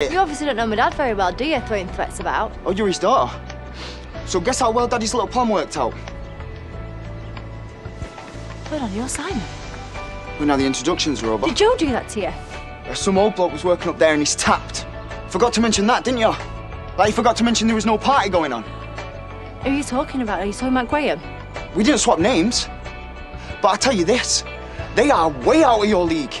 You obviously don't know my dad very well, do you? Throwing threats about. Oh, you're his daughter. So guess how well Daddy's little plan worked out? Good on your Simon. Well, now the introductions are over. Did Joe do that to you? Uh, Some old bloke was working up there and he's tapped. Forgot to mention that, didn't you? Like, you forgot to mention there was no party going on. Who are you talking about? Are you talking about Graham? We didn't swap names. But I tell you this, they are way out of your league.